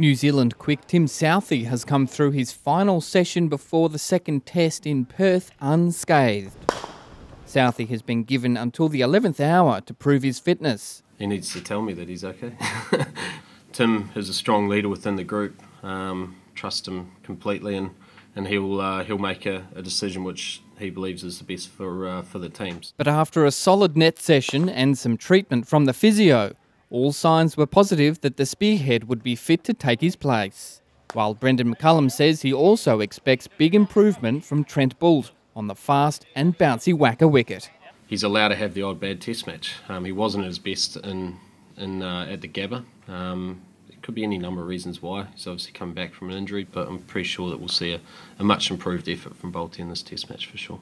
New Zealand quick Tim Southee has come through his final session before the second test in Perth unscathed. Southee has been given until the 11th hour to prove his fitness. He needs to tell me that he's okay. Tim is a strong leader within the group. Um, trust him completely, and, and he'll uh, he'll make a, a, decision which he believes is the best for uh, for the teams. But after a solid net session and some treatment from the physio, all signs were positive that the spearhead would be fit to take his place. While Brendon McCullum says he also expects big improvement from Trent Boult on the fast and bouncy WACA wicket. He's allowed to have the odd bad test match. Um, he wasn't at his best in, in uh, at the Gabba. Um, it could be any number of reasons why. He's obviously come back from an injury, but I'm pretty sure that we'll see a, a much improved effort from Bolty in this test match for sure.